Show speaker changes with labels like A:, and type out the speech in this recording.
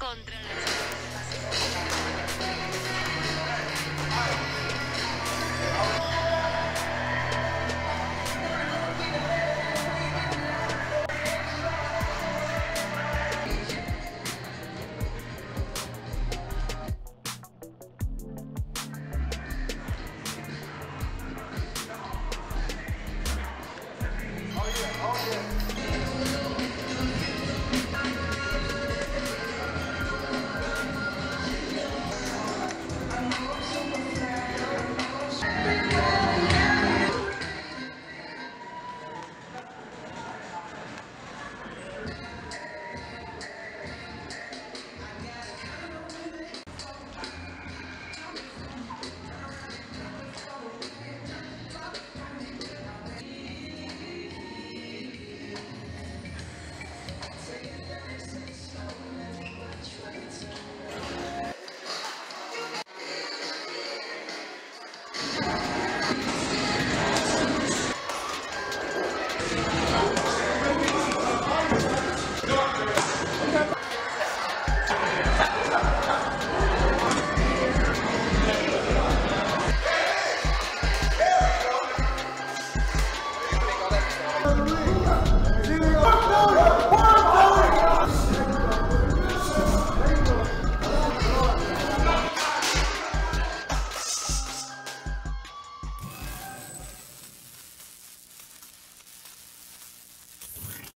A: contra Oh, yeah.